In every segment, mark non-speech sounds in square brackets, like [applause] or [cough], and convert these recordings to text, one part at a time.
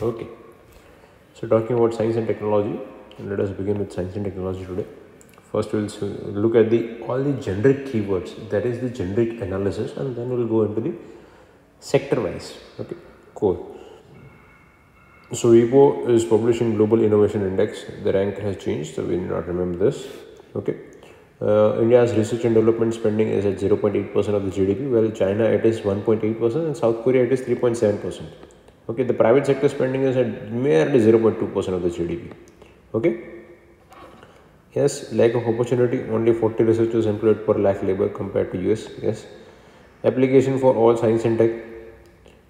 Okay. So talking about science and technology, let us begin with science and technology today. First, we'll look at the all the generic keywords. That is the generic analysis, and then we'll go into the sector-wise. Okay. Cool. So WIPO is publishing Global Innovation Index. The rank has changed, so we need not remember this. Okay. Uh, India's research and development spending is at 0.8% of the GDP, while China it is 1.8% and South Korea it is 3.7%. Okay, the private sector spending is at merely 0.2% of the GDP. Okay. Yes, lack of opportunity, only 40 researchers employed per lakh labor compared to US. Yes. Application for all science and tech,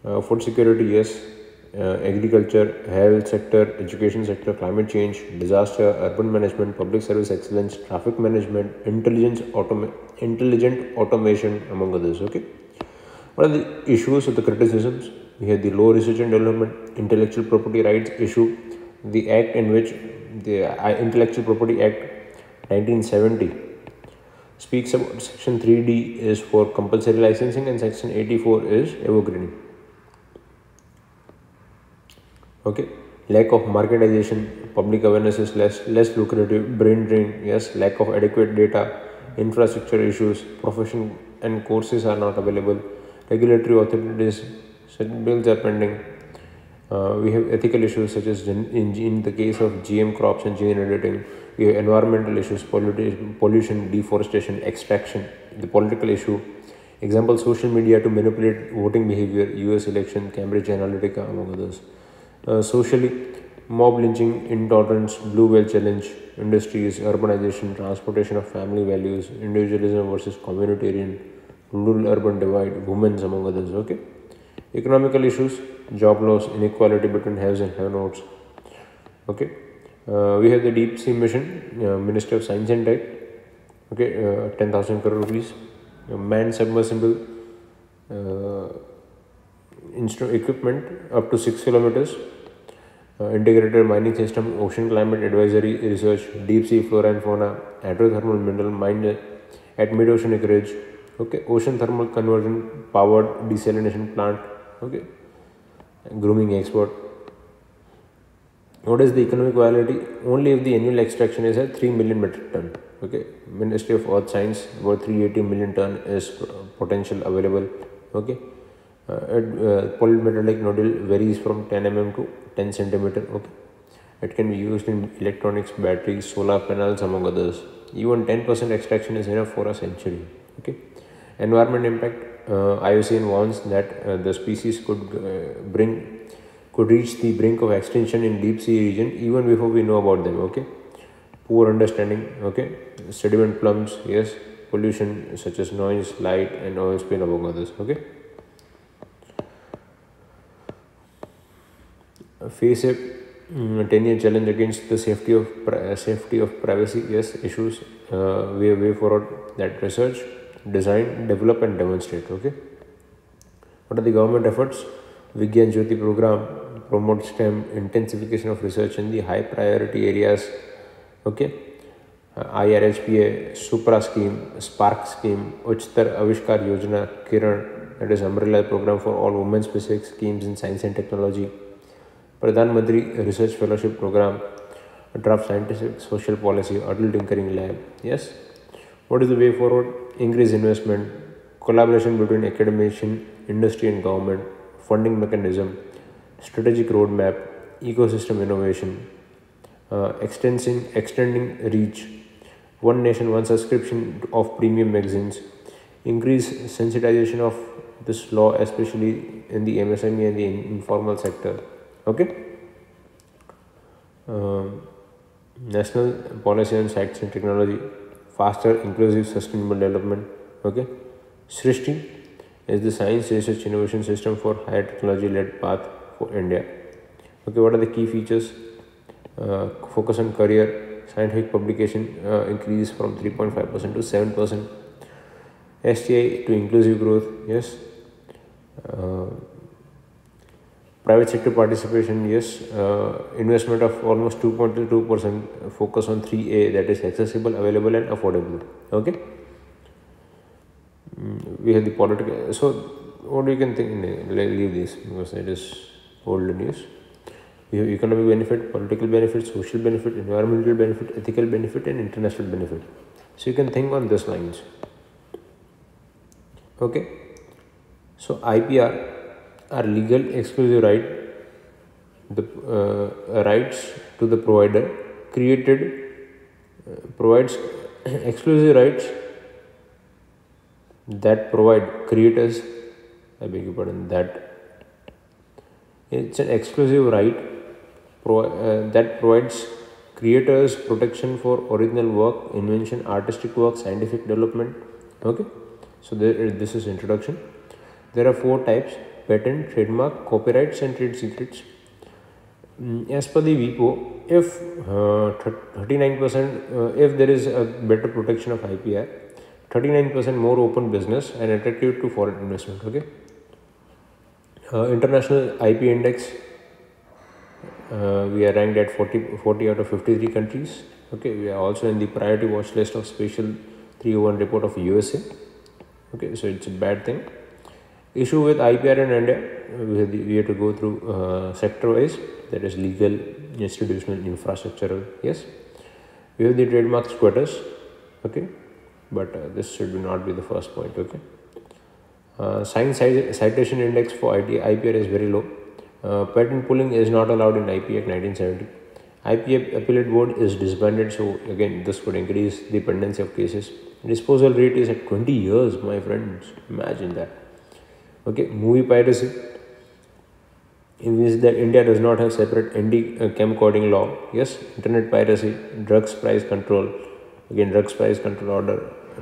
uh, food security, yes. Uh, agriculture, health sector, education sector, climate change, disaster, urban management, public service excellence, traffic management, intelligence, automa- intelligent automation, among others. Okay. What are the issues or the criticisms? We have the low research and development, intellectual property rights issue, the act in which the uh, Intellectual Property Act 1970 speaks about section 3D is for compulsory licensing and section 84 is evergreening. Okay, lack of marketization, public awareness is less, less lucrative, brain drain, yes, lack of adequate data, infrastructure issues, profession and courses are not available, regulatory authorities bills are pending. Uh, we have ethical issues such as in, in, in the case of GM crops and gene editing. We have environmental issues, pollution, deforestation, extraction. The political issue, example, social media to manipulate voting behavior, US election, Cambridge Analytica, among others. Uh, socially, mob lynching, intolerance, blue whale challenge, industries, urbanization, transportation of family values, individualism versus communitarian, rural-urban divide, women's, among others. Okay, economical issues, job loss, inequality between haves and have-nots. Okay, uh, we have the deep sea mission, uh, Ministry of Science and Tech. Okay, uh, ten thousand crore rupees, manned submersible. Uh, equipment up to 6 kilometers uh, integrated mining system ocean climate advisory research deep sea flora and fauna hydrothermal mineral mine at mid oceanic ridge okay ocean thermal conversion powered desalination plant okay grooming export. What is the economic viability? Only if the annual extraction is at 3 million metric ton okay. Ministry of earth science about 380 million ton is potential available okay. Uh, uh, polymetallic nodule varies from 10 mm to 10 centimeter okay. It can be used in electronics batteries solar panels among others. Even 10% extraction is enough for a century okay environment impact uh, IUCN warns that uh, the species could uh, bring could reach the brink of extinction in deep sea region even before we know about them okay? Poor understanding okay? Sediment plumes yes. Pollution such as noise light and oil spill among others okay? Face a mm, 10 year challenge against the safety of uh, safety of privacy yes issues uh, we have way forward that research design develop and demonstrate okay what are the government efforts Vigyan Jyoti program promotes STEM intensification of research in the high priority areas okay uh, IRHPA Supra scheme Spark scheme Uchtar Avishkar Yojana Kiran that is umbrella program for all women specific schemes in science and technology Pradhan Mantri Research Fellowship Program, Draft Scientific Social Policy, Adult Tinkering Lab. Yes. What is the way forward? Increase investment, collaboration between academician, industry and government, funding mechanism, strategic roadmap, ecosystem innovation, uh, extending, extending reach, one nation, one subscription of premium magazines, increase sensitization of this law, especially in the MSME and the informal sector. Okay? Um, national policy on science and technology faster inclusive sustainable development okay? Srishti is the science research innovation system for higher technology led path for india. Okay what are the key features? Uh, focus on career scientific publication uh, increase from 3.5% to 7% sti to inclusive growth yes? Uh, private sector participation yes uh, investment of almost 2.2 percent focus on 3a that is accessible available and affordable okay Mm, we have the political so what you can think leave this because it is old news We have economic benefit, political benefit, social benefit, environmental benefit, ethical benefit, and international benefit. So you can think on this lines. Okay. So IPR are legal exclusive right the uh, rights to the provider created uh, provides [coughs] exclusive rights that provide creators I beg your pardon that it's an exclusive right pro, uh, that provides creators protection for original work invention artistic work scientific development. Okay? So there, this is introduction. There are four types patent trademark copyrights and trade secrets Mm, as per the WIPO, if 39% uh, uh, if there is a better protection of IPR, 39% more open business and attractive to foreign investment. Okay. Uh, international IP index, uh, we are ranked at 40, 40 out of 53 countries. Okay, we are also in the priority watch list of special 301 report of USA. Okay, so it's a bad thing. Issue with IPR in India, we have, to go through uh, sector wise that is legal, institutional, infrastructural. Yes, we have the trademark squatters. Okay, but uh, this should not be the first point. Okay, uh, science citation index for IT, IPR is very low. Uh, patent pooling is not allowed in IP Act 1970. IP appellate board is disbanded, so again this would increase dependency of cases. Disposal rate is at 20 years, my friends. Imagine that. Okay, movie piracy in which that India does not have separate anti-chem uh, coding law. Yes, internet piracy, drugs price control. Again, drugs price control order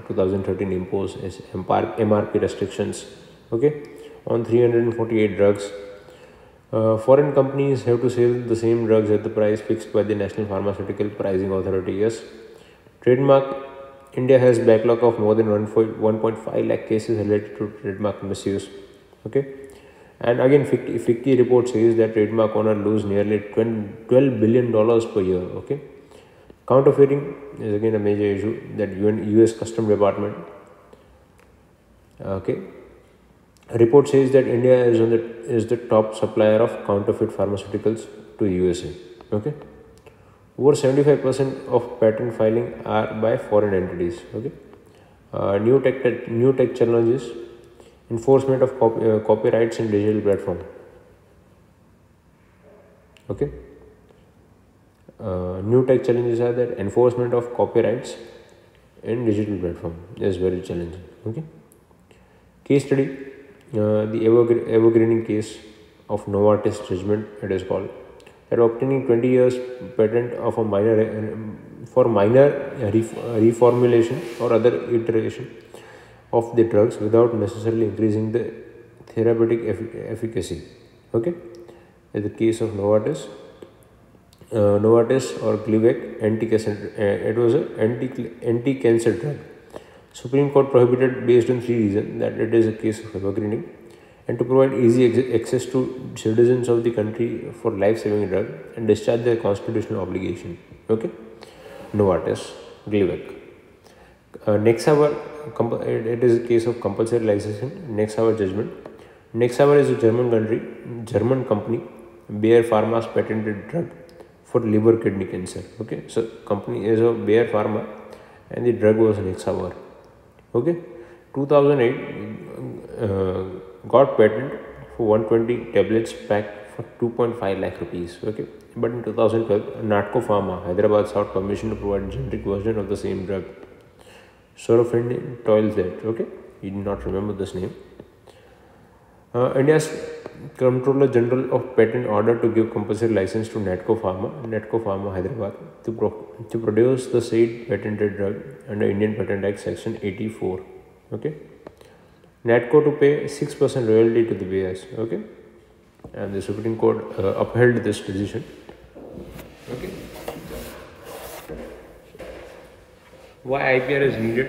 2013 imposed as MRP restrictions. Okay, on 348 drugs. Uh, foreign companies have to sell the same drugs at the price fixed by the National Pharmaceutical Pricing Authority. Yes, trademark. India has backlog of more than 1.5 lakh cases related to trademark misuse. Okay and again, FICCI report says that trademark owner lose nearly 12 billion dollars per year. Okay, counterfeiting is again a major issue that U.S. Custom Department. Okay, report says that India is on the is the top supplier of counterfeit pharmaceuticals to USA. Okay, over 75% of patent filing are by foreign entities. Okay, uh, new tech new tech challenges enforcement of copy, uh, copyrights in digital platform. Okay? Uh, new tech challenges are that enforcement of copyrights in digital platform is very challenging. Okay? Case study uh, the evergre- evergreening case of Novartis judgment it is called that obtaining 20 years patent of a minor uh, for minor reformulation or other iteration of the drugs without necessarily increasing the therapeutic efficacy. Okay, in the case of Novartis, uh, Novartis or Glivec anti-cancer, uh, it was an anti anti-cancer drug. Supreme Court prohibited based on three reasons that it is a case of evergreening and to provide easy access to citizens of the country for life-saving drug and discharge their constitutional obligation. Okay, Novartis, Glivec. Uh, Nexavar, it is a case of compulsory licensing. hour judgment. Nexavar is a German country, German company. Bayer Pharma's patented drug for liver kidney cancer. Okay, so company is a Bayer Pharma, and the drug was Nexavar. Okay, 2008 uh, got patent for 120 tablets pack for 2.5 lakh rupees. Okay, but in 2012, Natco Pharma, Hyderabad sought permission to provide generic version of the same drug. Sorafenib Tosylate. Okay, you did not remember this name. Uh, India's Comptroller General of Patent ordered to give compulsory license to Natco Pharma, Natco Pharma Hyderabad, to, pro- to produce the said patented drug under Indian Patent Act Section 84. Okay, Natco to pay 6% royalty to the Bayers. Okay, and the Supreme Court uh, upheld this decision. Okay. Why IPR is needed,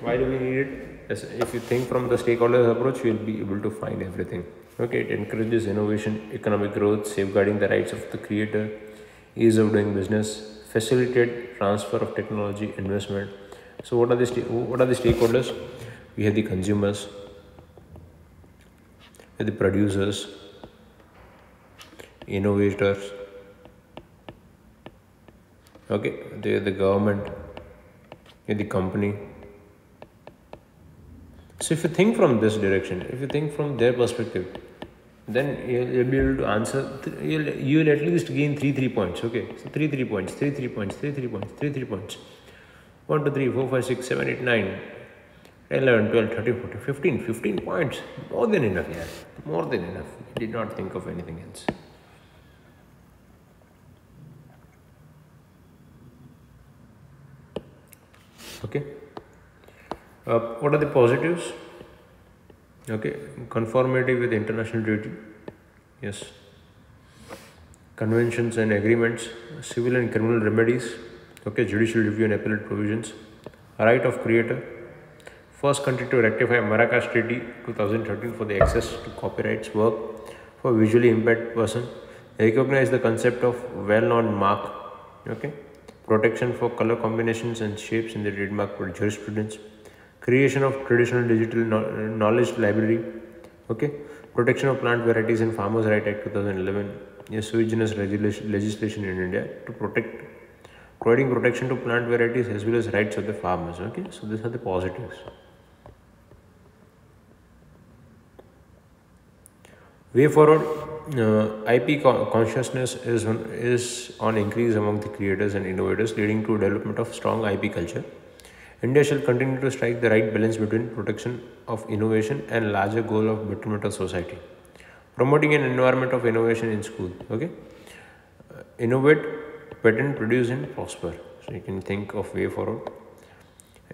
why do we need it? As if you think from the stakeholders approach, you will be able to find everything. Okay, it encourages innovation, economic growth, safeguarding the rights of the creator, ease of doing business, facilitate transfer of technology, investment. So, what are the what are the stakeholders? We have the consumers, the producers, innovators okay they're the government the company. So if you think from this direction if you think from their perspective then you'll, you'll be able to answer you'll, you'll at least gain three three points okay? So three three points three three points three three points three three points. 1 2 3 4 5 6 7 8 9 11 12 13 14 15 15 points. More than enough yeah. More than enough. I did not think of anything else okay? Uh, what are the positives? Okay conformity with international treaty yes. Conventions and agreements civil and criminal remedies okay judicial review and appellate provisions. Right of creator first country to rectify marrakesh treaty 2013 for the access to copyrights work for visually impaired person. Recognize the concept of well-known mark okay protection for color combinations and shapes in the trademark for jurisprudence, creation of traditional digital knowledge library, okay, protection of plant varieties and Farmers' Right Act 2011, a sui generis legislation in India to protect, providing protection to plant varieties as well as rights of the farmers, okay. So these are the positives. Way forward, uh, IP consciousness is on, is on increase among the creators and innovators, leading to development of strong IP culture. India shall continue to strike the right balance between protection of innovation and larger goal of betterment of society. Promoting an environment of innovation in school. Okay, uh, innovate, patent, produce, and prosper. So you can think of way forward.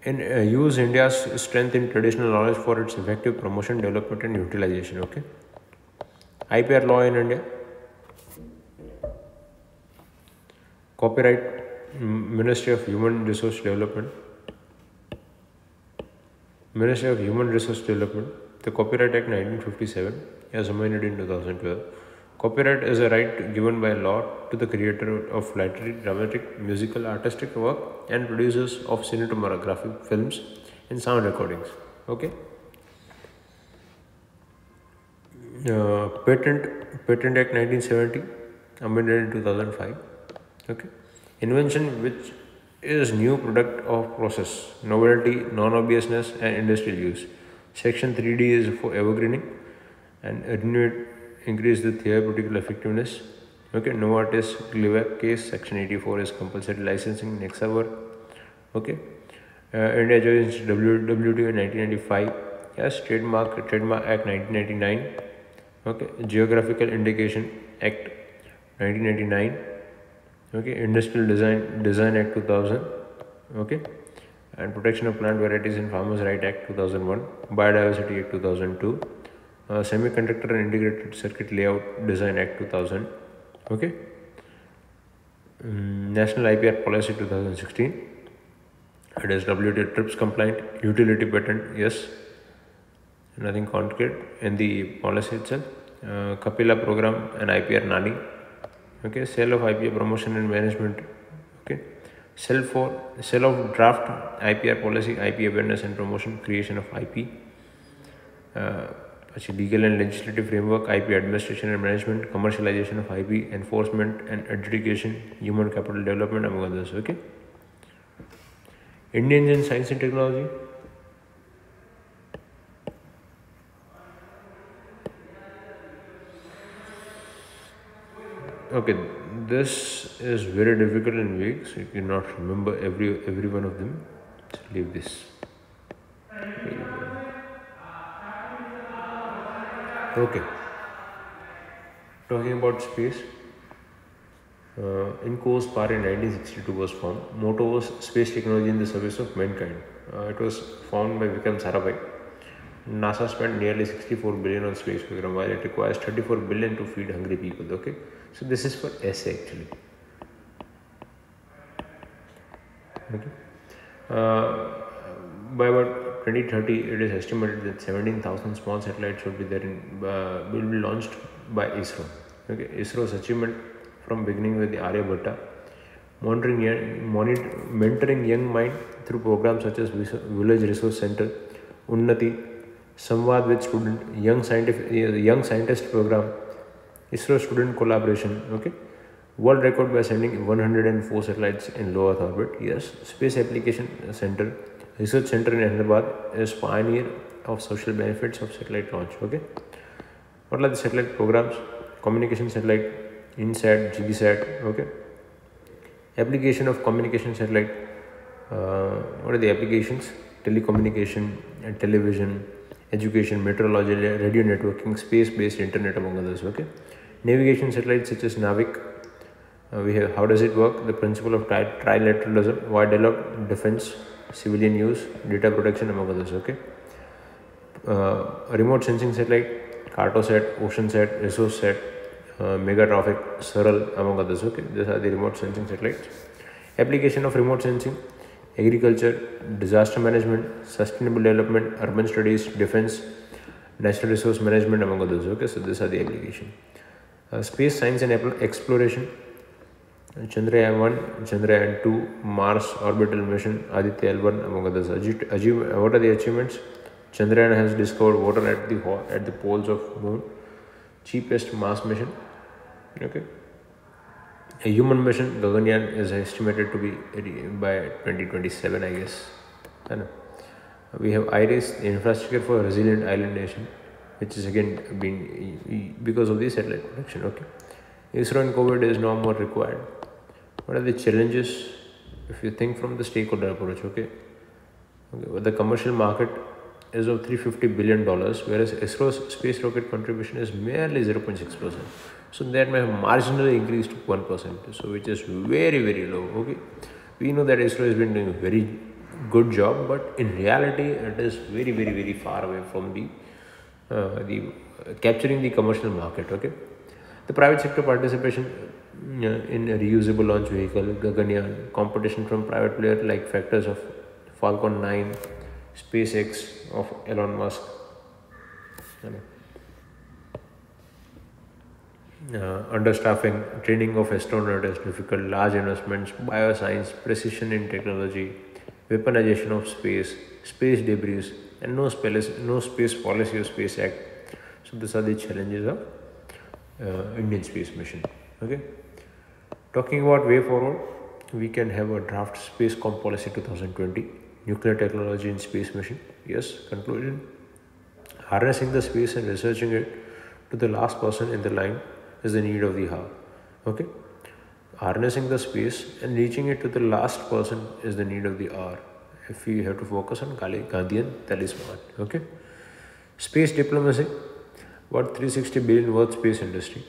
And uh, use India's strength in traditional knowledge for its effective promotion, development, and utilization. Okay. IPR law in India, Copyright, Ministry of Human Resource Development, Ministry of Human Resource Development, the Copyright Act 1957 as amended in 2012. Copyright is a right given by law to the creator of literary, dramatic, musical, artistic work and producers of cinematographic films and sound recordings. Okay. Uh, patent patent act 1970 amended in 2005 okay. Invention which is new product of process novelty non-obviousness and industrial use. Section 3d is for evergreening and renew increase the therapeutic effectiveness. Okay. Novartis Gleevec case section 84 is compulsory licensing Nexavar. Okay. Uh, india joins wto in 1995 yes. Trademark trademark act 1999 okay geographical indication act 1999 okay industrial design design act 2000 okay and protection of plant varieties in farmers right act 2001 biodiversity act 2002 uh, semiconductor and integrated circuit layout design act 2000 okay um, national ipr policy 2016 it is wto trips compliant utility patent yes. Nothing concrete in the policy itself. Uh, Kapila program and IPR Nani. Okay, sale of IPR promotion and management. Okay, sell for sale of draft IPR policy, IP awareness and promotion, creation of IP. Uh, legal and legislative framework, IP administration and management, commercialization of IP, enforcement and adjudication, human capital development, among others. Okay. Indians in science and technology. Okay this is very difficult vague so you cannot remember every every one of them. Leave this. Okay. Talking about space uh, INCOSPAR in 1962 was formed motto was space technology in the service of mankind. Uh, it was formed by vikram sarabhai. Nasa spent nearly 64 billion on space program while it requires 34 billion to feed hungry people okay so this is for S actually. Okay. Uh, by about 2030, it is estimated that 17,000 small satellites will be there in, uh, will be launched by ISRO. Okay, ISRO's achievement from beginning with the Aryabhatta, monitoring monitor, mentoring young mind through programs such as Village Resource Center, Unnati, Samvad with Student, Young Scientific, Young Scientist Program, ISRO student collaboration. Okay, world record by sending 104 satellites in low Earth orbit. Yes, Space Application Center Research Center in Ahmedabad is pioneer of social benefits of satellite launch. Okay, what are the satellite programs? Communication satellite, INSAT, GSAT. Okay, application of communication satellite. Uh, what are the applications? Telecommunication and television, education, meteorology, radio networking, space-based internet, among others. Okay, navigation satellites such as NAVIC, Uh, we have how does it work? The principle of tri- trilateralism, wide dialogue, defense, civilian use, data protection, among others. Okay, uh, remote sensing satellite, Cartosat, OceanSat, ResourceSat, uh, Megha-Tropiques, SARAL, among others. Okay, these are the remote sensing satellites. Application of remote sensing, agriculture, disaster management, sustainable development, urban studies, defense, natural resource management, among others. Okay, so these are the application. Uh, space science and exploration, Chandrayaan 1, Chandrayaan 2, Mars orbital mission, Aditya L1, among others. Achieve, what are the achievements? Chandrayaan has discovered water at the at the poles of moon. Cheapest Mars mission. Okay. A human mission, Gaganyaan, is estimated to be by 2027, I guess. We have IRIS, infrastructure for resilient island nation, which is again being because of the satellite connection. Okay. ISRO and COVID is no more required. What are the challenges if you think from the stakeholder approach? Okay. Okay. Well, the commercial market is of 350 billion dollars, whereas ISRO's space rocket contribution is merely 0.6 percent. So that may have marginally increased to one percent. So which is very very low. Okay, we know that ISRO has been doing a very good job, but in reality, it is very very very far away from the uh, the uh, capturing the commercial market. Okay, the private sector participation uh, in a reusable launch vehicle, Gaganyaan, competition from private players like factors of Falcon 9, SpaceX of Elon Musk. Uh, understaffing, training of astronauts is difficult, large investments, bioscience, precision in technology, weaponization of space, space debris, and no space, no space policy or space act. So these are the challenges of uh, Indian space mission. Okay. Talking about way forward, we can have a draft space com policy 2020 nuclear technology in space mission. Yes, conclusion. Harnessing the space and researching it to the last person in the line is the need of the hour. Okay? Harnessing the space and reaching it to the last person is the need of the hour. If we have to focus on Gandhian talisman. Okay? Space diplomacy. What 360 billion worth space industry,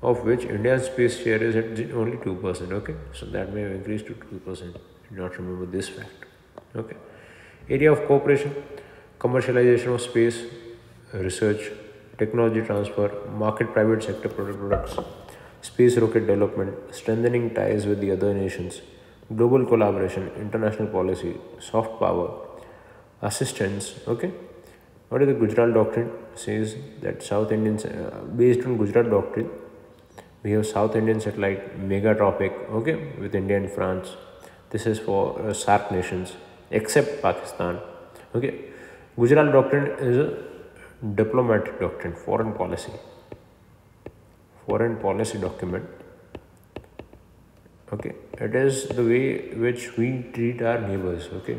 of which India's space share is at only 2%. Okay? So that may have increased to 2%. Do not remember this fact okay area of cooperation commercialization of space research technology transfer market private sector products space rocket development strengthening ties with the other nations global collaboration international policy soft power assistance okay what is the Gujral doctrine says that south indians uh, based on Gujral doctrine we have south indian satellite Megha-Tropiques okay with india and france this is for uh, SAARC nations except Pakistan. Okay, Gujral doctrine is a diplomatic doctrine, foreign policy, foreign policy document. Okay, it is the way which we treat our neighbors. Okay,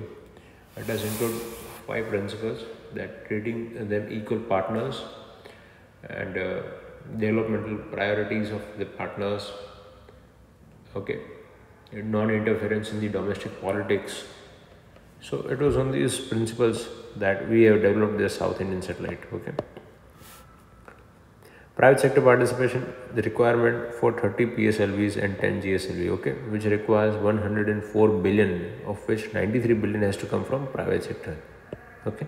it does include five principles that treating them equal partners and uh, developmental priorities of the partners. Okay, non-interference in the domestic politics so it was on these principles that we have developed the South Indian satellite. Okay. Private sector participation, the requirement for 30 PSLVs and 10 GSLV, okay, which requires 104 billion, of which 93 billion has to come from private sector. Okay.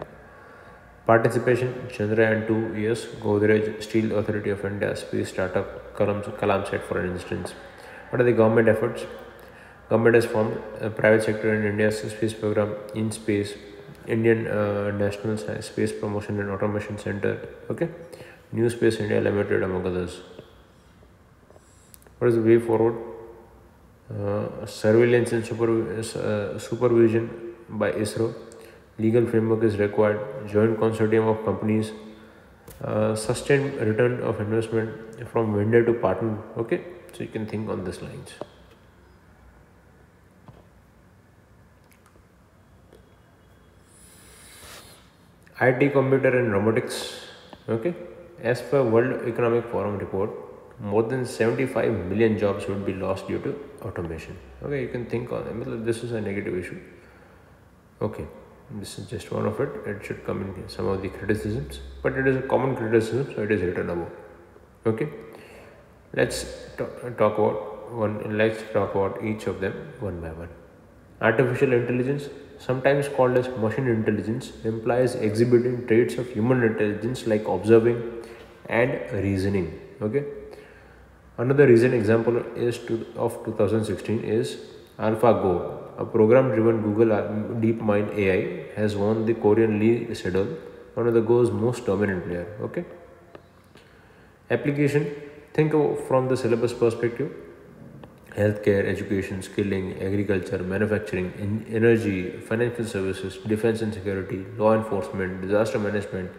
Participation, Chandrayaan 2, yes, Godrej, Steel Authority of India, space startup, Kalam, Kalamsat for an instance. What are the government efforts? Government has formed a private sector in India's space program in space, Indian uh, National Space Promotion and Automation Center, okay, New Space India Limited, among others. What is the way forward? Uh, surveillance and super, uh, supervision by ISRO. Legal framework is required. Joint consortium of companies uh, sustained return of investment from vendor to partner okay so you can think on this lines IT, computer, and robotics. Okay, as per World Economic Forum report, more than 75 million jobs would be lost due to automation. Okay, you can think on this is a negative issue. Okay, this is just one of it. It should come in some of the criticisms, but it is a common criticism, so it is written above. Okay, let's talk about one. Let's talk about each of them one by one. Artificial intelligence sometimes called as machine intelligence, implies exhibiting traits of human intelligence like observing and reasoning. Okay. Another recent example is to, of 2016 is AlphaGo, a program-driven Google uh, DeepMind AI has won the Korean Lee Sedol, one of the Go's most dominant player. Okay. Application. Think of from the syllabus perspective healthcare, education, skilling, agriculture, manufacturing, energy, financial services, defense and security, law enforcement, disaster management,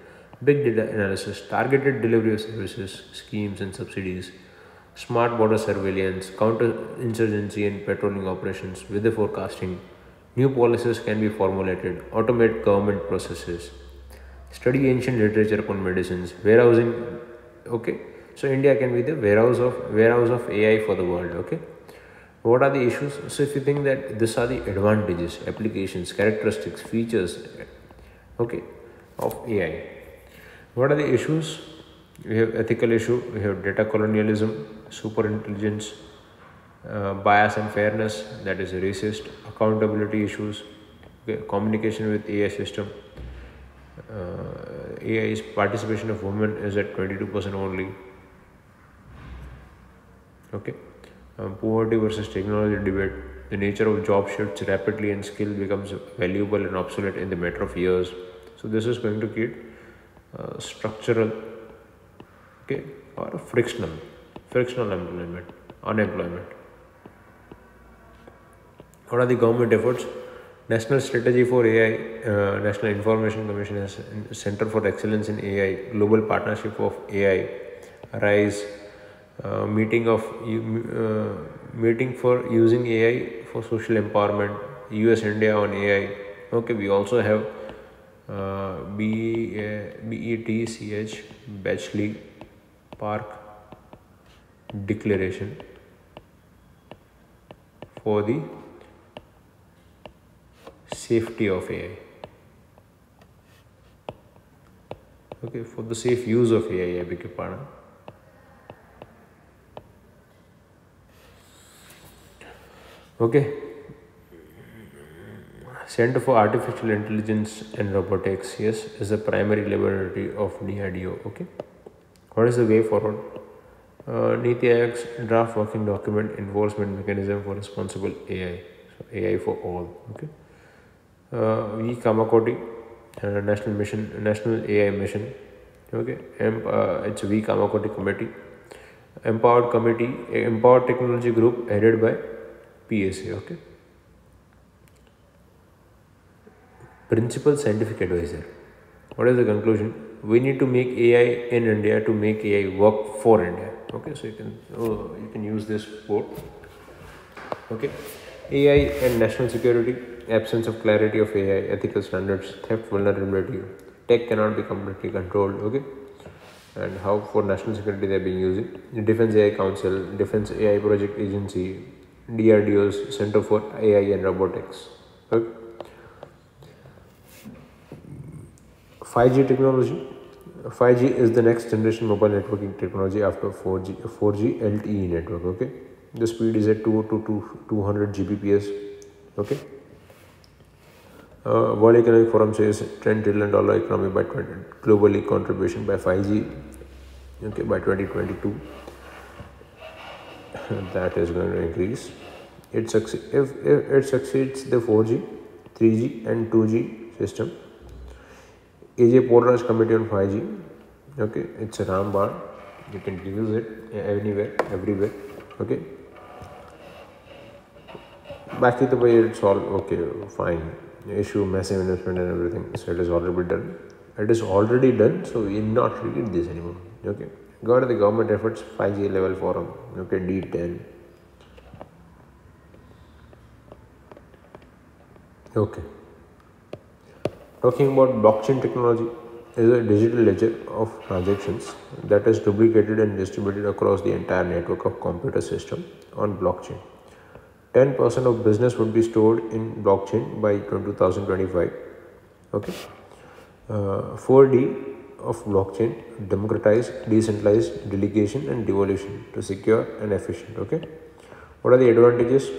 big data analysis, targeted delivery of services, schemes and subsidies, smart border surveillance, counter-insurgency and patrolling operations, weather forecasting, new policies can be formulated, automate government processes, study ancient literature upon medicines, warehousing, okay. So India can be the warehouse of warehouse of AI for the world, okay? What are the issues? So if you think that these are the advantages applications characteristics features okay of ai what are the issues we have ethical issue we have data colonialism super intelligence uh, bias and fairness that is racist accountability issues communication with ai system uh, ai's participation of women is at 22% only okay um, poverty versus technology debate. The nature of job shifts rapidly and skill becomes valuable and obsolete in the matter of years. So this is going to create uh, structural, okay, or frictional, frictional employment, unemployment. What are the government efforts? National Strategy for AI, uh, National Information Commission Center for Excellence in AI, Global Partnership of AI, RISE, uh, meeting of uh, meeting for using AI for social empowerment US India on AI okay we also have uh, BETCH Bletchley Park declaration for the safety of AI okay for the safe use of AI I beg your Okay. Center for Artificial Intelligence and Robotics, yes, is the primary laboratory of DRDO. Okay. What is the way forward? Uh, NITI Aayog's draft working document enforcement mechanism for responsible AI. So AI for all. Okay. Uh, v Kamakoti, uh, National Mission, National AI Mission. Okay. Uh, it's V Kamakoti Committee. Empowered Committee, Empowered Technology Group headed by PSA, okay. Principal Scientific Advisor. What is the conclusion? We need to make AI in India to make AI work for India. Okay, so you can oh, you can use this quote. Okay, AI and national security, absence of clarity of AI, ethical standards, theft, vulnerability. Tech cannot be completely controlled. Okay, and how for national security they are being used. Defense AI Council, Defense AI Project Agency, DRDO's Center for AI and Robotics. Okay. 5G technology. 5G is the next generation mobile networking technology after 4G, 4G LTE network. Okay, the speed is at 202 to 200 Gbps. Okay. Uh, World Economic Forum says 10 trillion dollar economy by 20 globally contribution by 5G. Okay, by 2022 [laughs] that is going to increase. It succeed, if, if it succeeds the 4G, 3G and 2G system. AJ Paulraj Committee on 5G. Okay, it's a RAM bar. You can use it anywhere, everywhere. Okay. Back to the way it's all okay, fine. Issue massive investment and everything, so it is already done. it is already done so we not read this anymore okay go to the government efforts 5g level forum okay d10 okay talking about blockchain technology is a digital ledger of transactions that is duplicated and distributed across the entire network of computer system on blockchain. 10% of business would be stored in blockchain by 2025 okay? Uh, 4d of blockchain democratize decentralized delegation and devolution to secure and efficient okay? What are the advantages?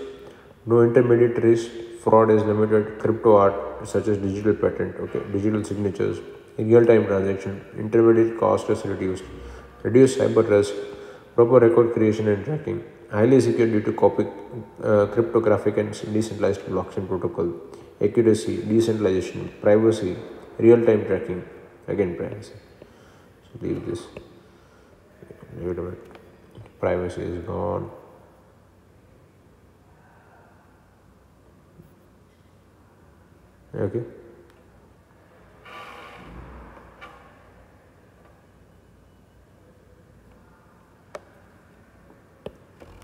No intermediaries fraud is limited. Crypto art such as digital patent okay digital signatures real-time transaction intermediate cost is reduced. Reduced cyber risk proper record creation and tracking. Highly secure due to copy, uh, cryptographic and decentralized blockchain protocol. Accuracy decentralization privacy real-time tracking. Again privacy. So leave this. Wait a minute. Privacy is gone okay.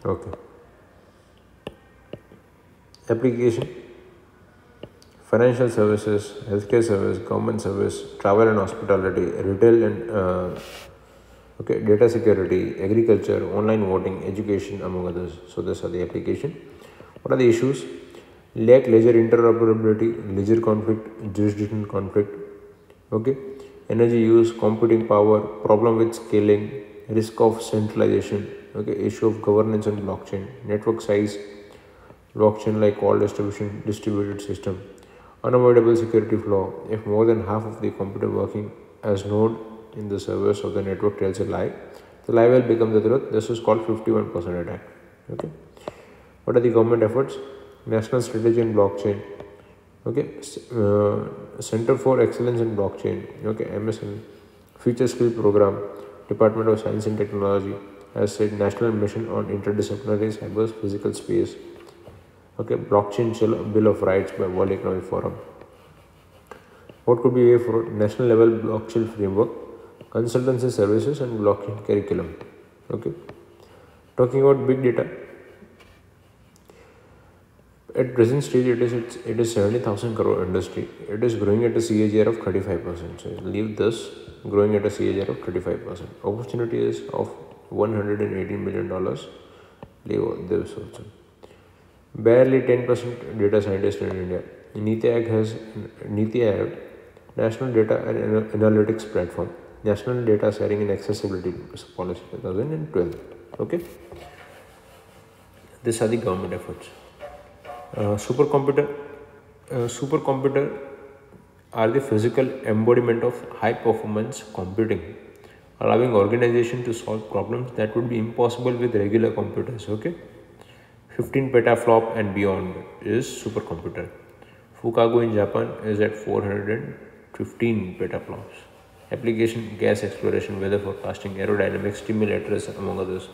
Okay. Application. Financial services healthcare service government service travel and hospitality retail and uh, okay data security agriculture online voting education among others. So these are the application. What are the issues lack ledger interoperability ledger conflict jurisdiction conflict okay? Energy use computing power problem with scaling risk of centralization okay? Issue of governance and blockchain network size blockchain like all distribution distributed system unavoidable security flaw. If more than half of the computer working as node in the service of the network tells a lie the lie will become the truth. This is called 51% attack okay? What are the government efforts national strategy in blockchain. Okay? Uh, center for excellence in blockchain. Okay? Msn future skill program department of science and technology has said national mission on interdisciplinary cyber physical space. Okay? Blockchain bill of rights by world economic forum. What could be a for national level blockchain framework consultancy services and blockchain curriculum? Okay? Talking about big data at present stage it is it's, it is 70000 crore industry. It is growing at a CAGR of 35% so leave this growing at a CAGR of 35% opportunity is of 118 million dollars. Leave this also. Barely 10% data scientists in India. Niti Aayog has Niti Aayog National Data and Analytics Platform. National Data Sharing and Accessibility Policy 2012 okay? These are the government efforts uh, supercomputer uh, supercomputer are the physical embodiment of high performance computing allowing organization to solve problems that would be impossible with regular computers okay? 15 petaflop and beyond is supercomputer. Fugaku in japan is at 415 petaflops. Application gas exploration weather forecasting aerodynamics stimulators among others.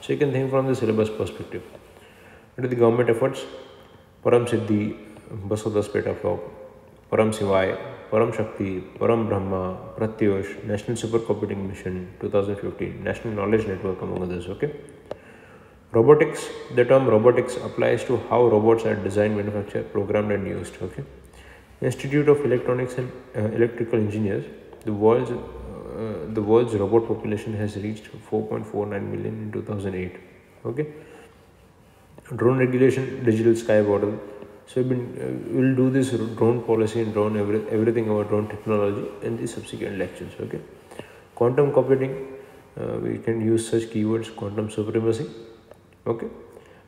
So you can think from the syllabus perspective. Are the government efforts परम सिद्धि बसोदस PETA flock परम Shivay, Param Shakti, Param Brahma, Pratyush National Super Computing Mission 2015 National Knowledge Network among दस okay robotics the term robotics applies to how robots are design manufacture program and use okay Institute of Electronics and Electrical Engineers the world the world robot population has reached 4.49 million in 2008 okay okay? Drone regulation digital sky border. So been, uh, we'll do this drone policy and drone every, everything about drone technology in the subsequent lectures okay? Quantum computing uh, we can use such keywords quantum supremacy okay?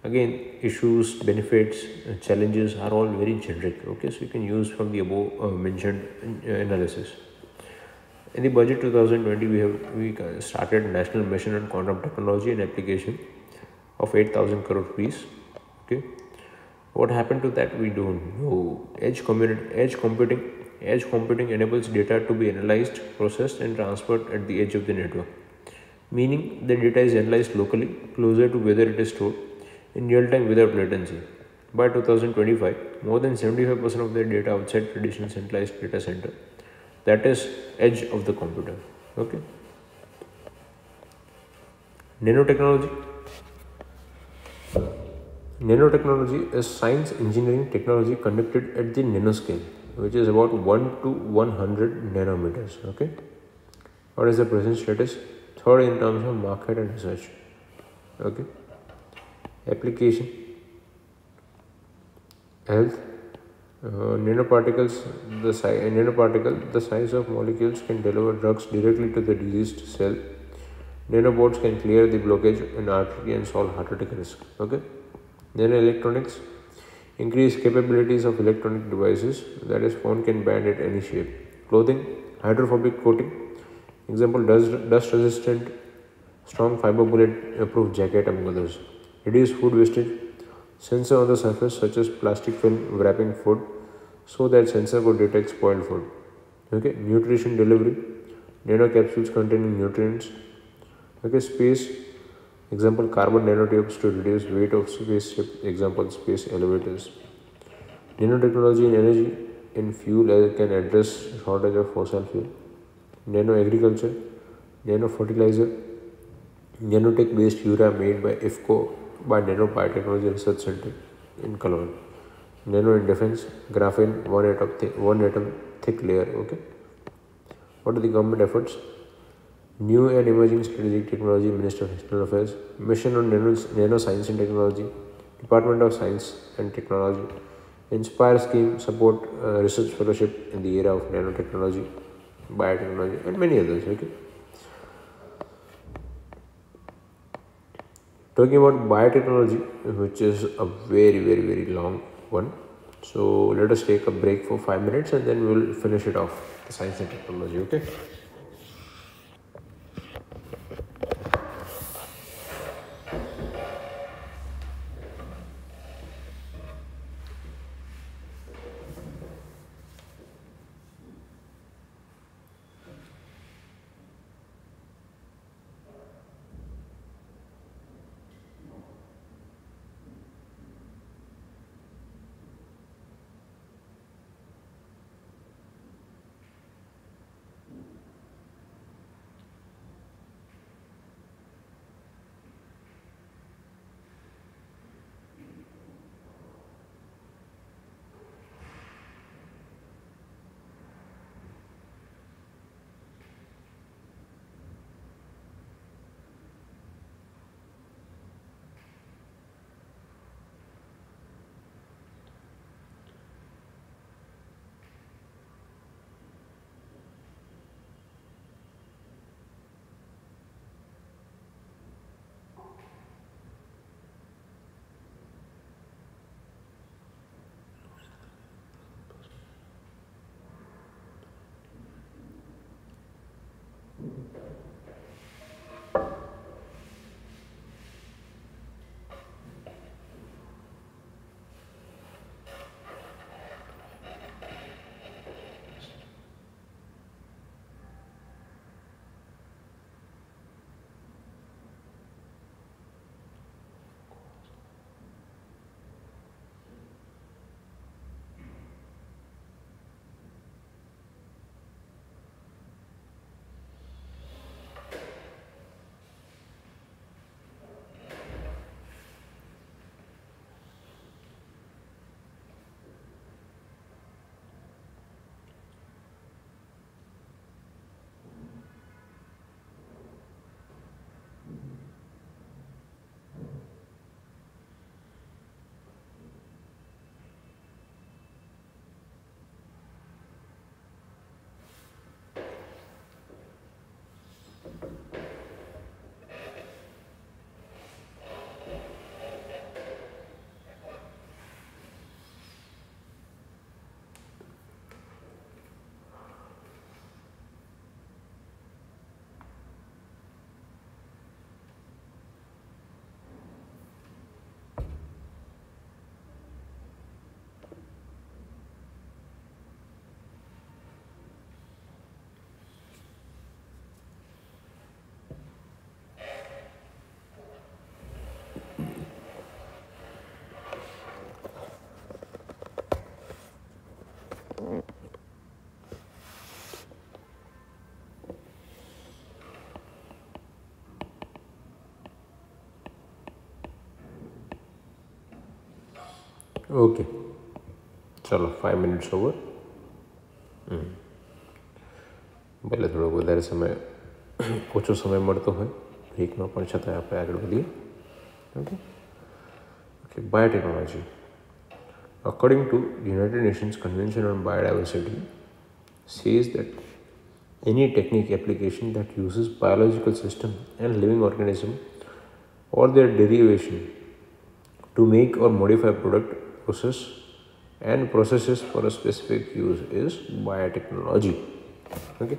Again issues benefits uh, challenges are all very generic okay? So you can use from the above uh, mentioned uh, analysis. In the budget 2020 we have we started national mission on quantum technology and application of 8000 crore rupees okay? What happened to that we don't know. Edge community edge computing edge computing enables data to be analyzed processed and transferred at the edge of the network. Meaning the data is analyzed locally closer to whether it is stored in real time without latency. By 2025 more than 75% of the data outside traditional centralized data center that is edge of the computer okay? Nanotechnology nanotechnology is science engineering technology conducted at the nanoscale which is about 1 to 100 nanometers okay? What is the present status? Third in terms of market and research okay? Application. Health. Uh, nanoparticles the size nanoparticle the size of molecules can deliver drugs directly to the diseased cell. Nanobots can clear the blockage in artery and solve heart attack risk okay nanoelectronics increase capabilities of electronic devices. That is phone can bend at any shape. Clothing. Hydrophobic coating. Example dust, dust resistant strong fiber bullet proof jacket among others. Reduce food wastage. Sensor on the surface such as plastic film wrapping food so that sensor could detect spoiled food. Okay nutrition delivery. Nano capsules containing nutrients. Okay space example carbon nanotubes to reduce weight of spaceship example space elevators nanotechnology in energy in fuel uh, can address shortage of fossil fuel nano agriculture nano fertilizer nanotech based urea made by IFFCO by Nano Biotechnology Research Center in Kalol. Nano in defense, graphene, one atom, one atom thick layer. Okay. What are the government efforts? New and emerging strategic technology, Minister of External Affairs, mission on nano, nano science and technology, Department of Science and Technology, Inspire scheme support uh, research fellowship in the era of nanotechnology, biotechnology, and many others. Okay. talking about biotechnology which is a very very very long one so let us take a break for 5 minutes and then we'll finish it off science and technology okay okay चलो five minutes over ભલે થોડો વધારે સમય ઓછો સમય મળતો હોય બ્રેકનો પણ છતાં આપણે આગળ વધીએ okay okay biotechnology according to United Nations convention on biodiversity says that any technique application that uses biological system and living organism or their derivation to make or modify product process and processes for a specific use is biotechnology. Okay?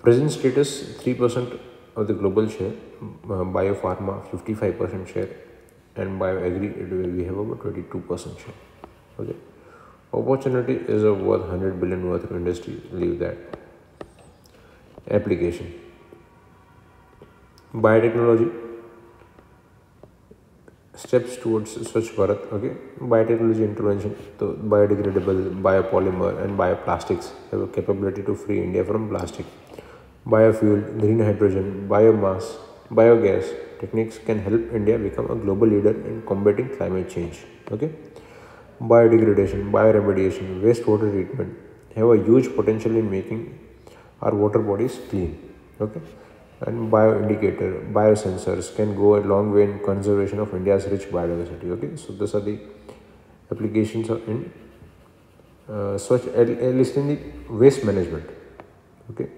Present status 3% of the global share uh, biopharma 55% share and bioagri we have about 22% share. Okay? Opportunity is of worth 100 billion worth of industry leave that. Application. Biotechnology steps towards Swachh Bharat, okay, biotechnology intervention, so biodegradable, biopolymer and bioplastics have a capability to free India from plastic. Biofuel, green hydrogen, biomass, biogas techniques can help India become a global leader in combating climate change, okay. Biodegradation, bioremediation, wastewater treatment have a huge potential in making our water bodies clean, okay and bioindicator biosensors can go a long way in conservation of india's rich biodiversity okay? So these are the applications in uh, such at least in the waste management okay?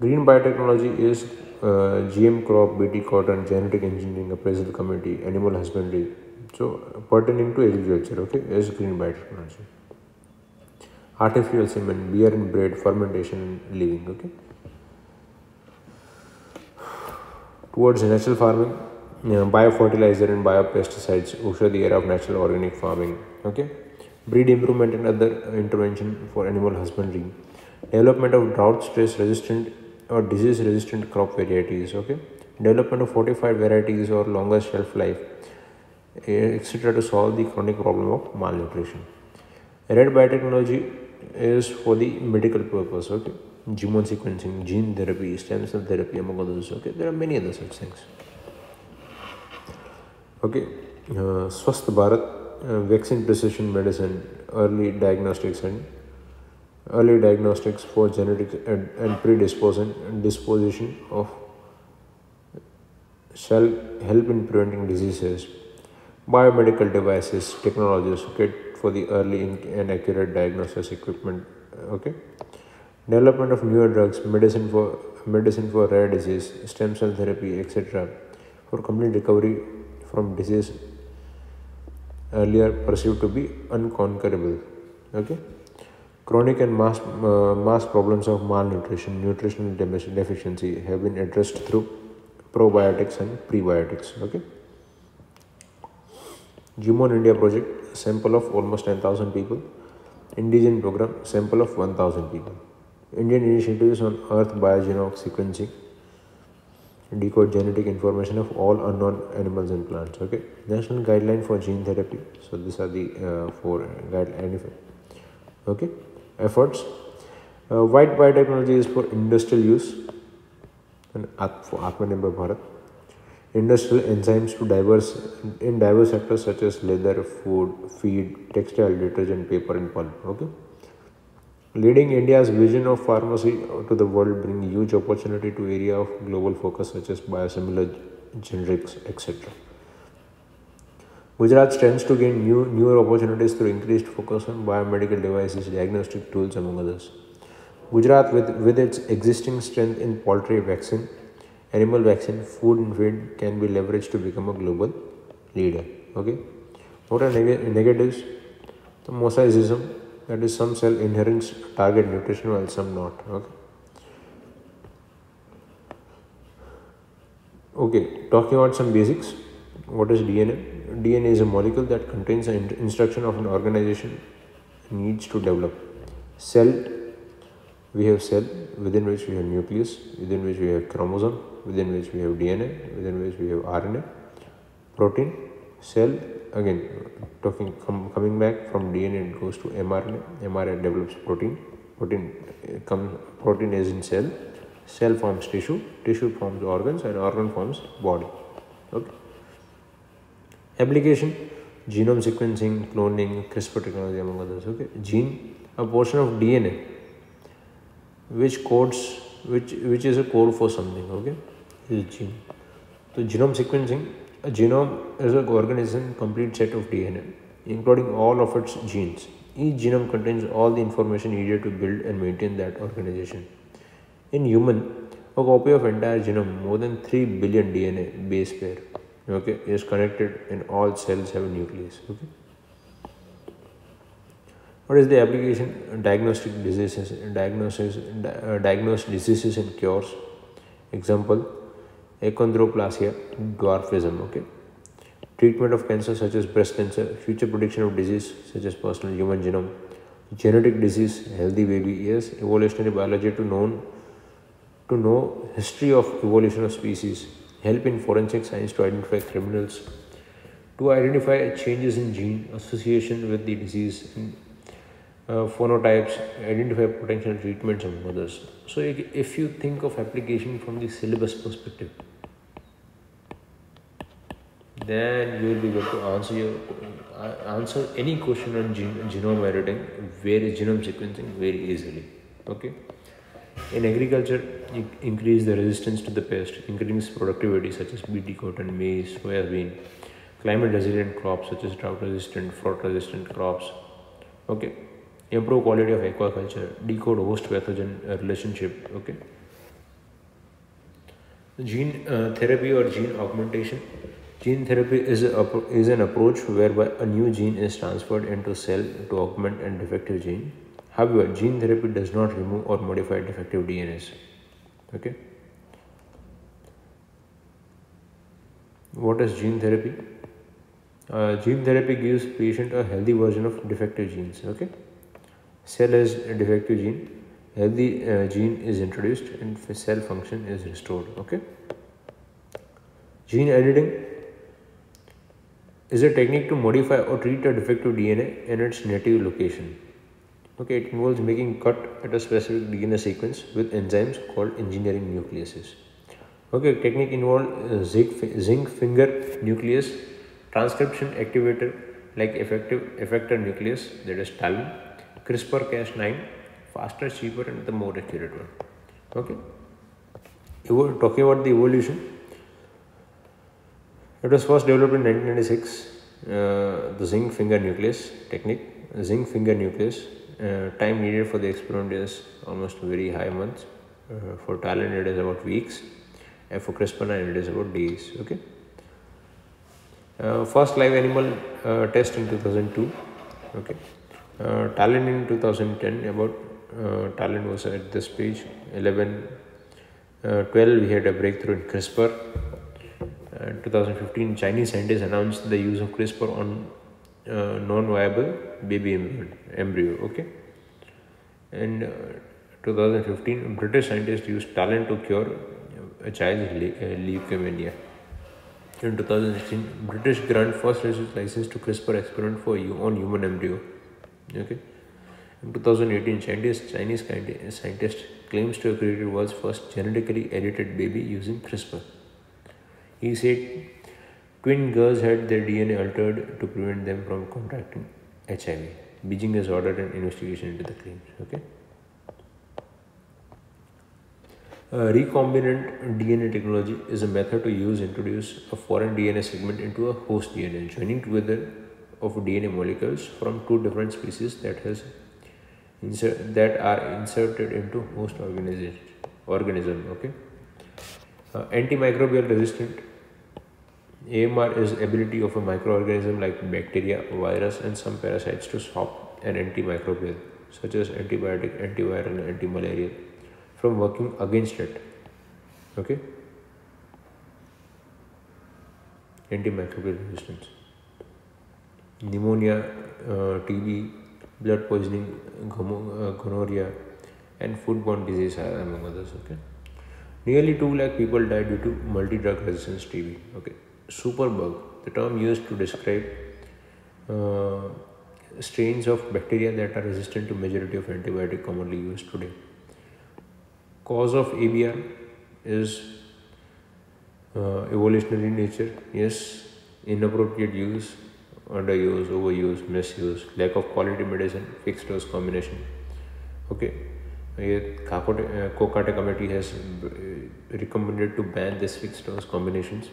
Green biotechnology is uh, gm crop bt cotton genetic engineering appraisal committee animal husbandry so pertaining to agriculture okay is green biotechnology. Artificial semen beer and bread fermentation living okay towards natural farming, know, biofertilizer and biopesticides, also the era of natural organic farming. Okay, breed improvement and other intervention for animal husbandry, development of drought stress resistant or disease resistant crop varieties. Okay, development of fortified varieties or longer shelf life, uh, etc. to solve the chronic problem of malnutrition. Red biotechnology is for the medical purpose. Okay genome sequencing, gene therapy, stem cell therapy, among others. Okay, there are many other such things. Okay, uh, Swasth Bharat, uh, vaccine precision medicine, early diagnostics and early diagnostics for genetics and, and predisposition disposition of shall help in preventing diseases. Biomedical devices, technologies, okay, for the early and accurate diagnosis equipment. Okay development of newer drugs, medicine for medicine for rare disease, stem cell therapy, etc. for complete recovery from disease earlier perceived to be unconquerable. Okay, chronic and mass uh, mass problems of malnutrition, nutritional deficiency have been addressed through probiotics and prebiotics. Okay. Genome India project sample of almost 10,000 people, Indigen program sample of 1,000 people. Indian initiatives on Earth biogenome sequencing decode genetic information of all unknown animals and plants. Okay, national guideline for gene therapy. So these are the uh, four guideline. Okay, efforts. Uh, white biotechnology is for industrial use and for Atmanirbhar Bharat. Industrial enzymes to diverse in diverse sectors such as leather, food, feed, textile, detergent, paper, and pulp. Okay. Leading India's vision of pharmacy to the world bring huge opportunity to area of global focus such as biosimilar generics, etc. Gujarat stands to gain new newer opportunities through increased focus on biomedical devices, diagnostic tools, among others. Gujarat, with, with its existing strength in poultry vaccine, animal vaccine, food and feed, can be leveraged to become a global leader. Okay. What are neg negatives? The mosaicism, that is some cell inherits target mutation while some not okay? Okay talking about some basics. What is dna dna is a molecule that contains an instruction of an organization needs to develop. Cell we have cell within which we have nucleus within which we have chromosome within which we have dna within which we have rna protein cell again talking com, coming back from DNA it goes to mRNA mRNA develops protein. Protein uh, come protein is in cell. Cell forms tissue. Tissue forms organs and organ forms body. Okay. Application genome sequencing, cloning, CRISPR technology, among others. Okay, gene, a portion of DNA which codes, which which is a code for something. Okay, is gene. So genome sequencing, a genome is an organism complete set of DNA, including all of its genes. Each genome contains all the information needed to build and maintain that organization. In human, a copy of entire genome, more than 3 billion DNA base pair, okay, is connected and all cells have a nucleus. Okay. What is the application? Diagnostic diseases, diagnosis, uh, diagnosed diseases and cures. Example, achondroplasia, dwarfism. Okay. Treatment of cancer such as breast cancer, future prediction of disease such as personal human genome, genetic disease, healthy baby. Yes, evolutionary biology to know to know history of evolution of species, help in forensic science to identify criminals, to identify changes in gene association with the disease, and, uh, phenotypes, identify potential treatments among others. So if you think of application from the syllabus perspective, then you will be able to answer your uh, answer any question on gen- genome editing, where is genome sequencing very easily. Okay. In agriculture, increase the resistance to the pest, increase productivity such as BT cotton, maize, soybean, climate resilient crops such as drought resistant, frost resistant crops. Okay, improve quality of aquaculture, decode host pathogen relationship. Okay, gene uh, therapy or gene augmentation. Gene therapy is, a, is an approach whereby a new gene is transferred into cell to augment a defective gene However, gene therapy does not remove or modify defective DNAs. Okay. What is gene therapy? Uh, gene therapy gives patient a healthy version of defective genes. Okay cell has defective gene. Healthy uh, gene is introduced and cell function is restored okay? Gene editing is a technique to modify or treat a defective dna in its native location okay? It involves making cut at a specific dna sequence with enzymes called engineering nucleases okay? Technique involves uh, zinc, zinc finger nucleus transcription activator like effective effector nucleus that is TALEN CRISPR-Cas9, faster, cheaper and the more accurate one. Okay. Talking about the evolution, it was first developed in 1996, uh, the zinc finger nucleus technique, zinc finger nucleus. Uh, time needed for the experiment is almost very high months. Uh, for TALEN it is about weeks and for CRISPR9 it is about days. Okay. Uh, first live animal uh, test in 2002 okay uh, TALEN in 2010. About uh, TALEN was at this page 11. 12 we had a breakthrough in CRISPR. 2015 Chinese scientists announced the use of CRISPR on uh, non-viable baby embryo okay and uh, 2015 british scientists used TALEN to cure a child's le- uh, leukemia in 2016 british grant first license to crispr experiment for you on human embryo okay in 2018 chinese chinese scientist claims to have created world's first genetically edited baby using crispr he said Twin girls had their DNA altered to prevent them from contracting HIV. Beijing has ordered an investigation into the claims. Okay. Uh, recombinant DNA technology is a method to use introduce a foreign DNA segment into a host DNA, joining together of DNA molecules from two different species that has insert, that are inserted into host organism. Organism. Okay. Uh, antimicrobial resistant AMR is ability of a microorganism like bacteria, virus and some parasites to stop an antimicrobial such as antibiotic, antiviral and antimalarial from working against it. Okay? Antimicrobial resistance. Pneumonia, uh, TB, blood poisoning, uh, gonorrhea and foodborne disease are among others. Okay? Nearly 2 lakh people died due to multi-drug resistance TB. Okay? superbug, the term used to describe uh, strains of bacteria that are resistant to majority of antibiotic commonly used today. Cause of ABR is uh, evolutionary nature. Yes, inappropriate use underuse, overuse, misuse, lack of quality medicine, fixed dose combination. Okay, Kokate committee has recommended to ban this fixed dose combinations.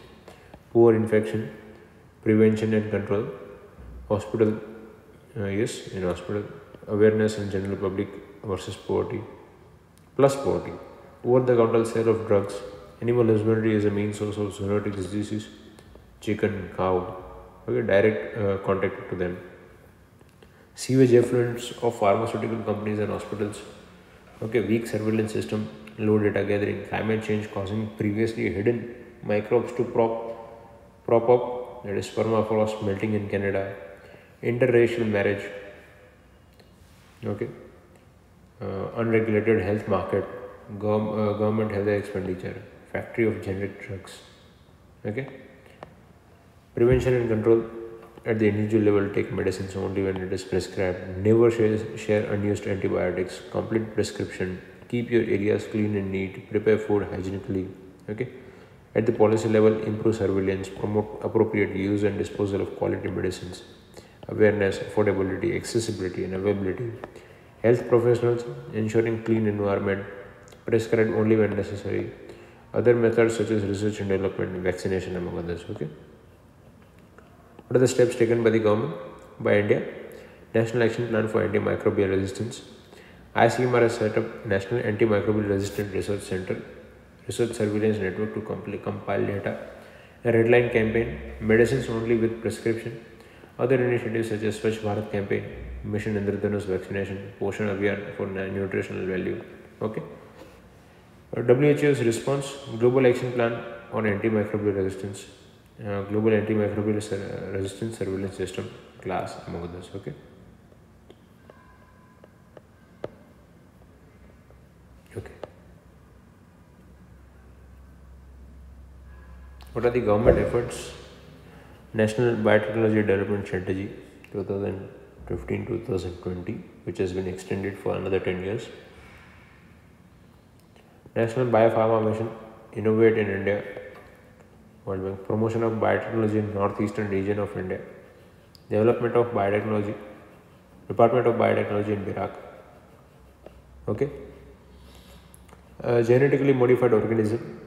Poor infection, prevention and control, hospital, uh, yes, in hospital, awareness in general public versus poverty, plus poverty, over the counter sale of drugs, animal husbandry is a main source of zoonotic diseases, chicken, cow, okay, direct uh, contact to them. Sewage effluents of pharmaceutical companies and hospitals, okay, weak surveillance system, low data gathering, climate change causing previously hidden microbes to prop, prop up, that is permafrost melting in Canada, interracial marriage, okay, uh, unregulated health market, gov- uh, government health expenditure, factory of generic drugs, okay. Prevention and control at the individual level take medicines only when it is prescribed. Never share, share unused antibiotics. Complete prescription. Keep your areas clean and neat. Prepare food hygienically. Okay. At the policy level, improve surveillance, promote appropriate use and disposal of quality medicines, awareness, affordability, accessibility, and availability. Health professionals ensuring clean environment, prescribed only when necessary. Other methods such as research and development, vaccination, among others. Okay. What are the steps taken by the government, by India? National Action Plan for Antimicrobial Resistance. ICMR has set up National Antimicrobial Resistant Research Center, Research Surveillance Network to compile data. A red line campaign, medicines only with prescription. Other initiatives such as Swachh Bharat campaign, Mission Indradhanush vaccination, Poshan Abhiyan for nutritional value. Okay. Uh, WHO's response, Global Action Plan on Antimicrobial Resistance, uh, global antimicrobial resistance surveillance system GLASS among others okay? Okay. What are the government efforts? National biotechnology development strategy 2015-2020 which has been extended for another 10 years. National biopharma mission innovate in india World Bank, promotion of biotechnology in northeastern region of India, development of biotechnology, Department of Biotechnology BIRAC. Okay. A genetically modified organism.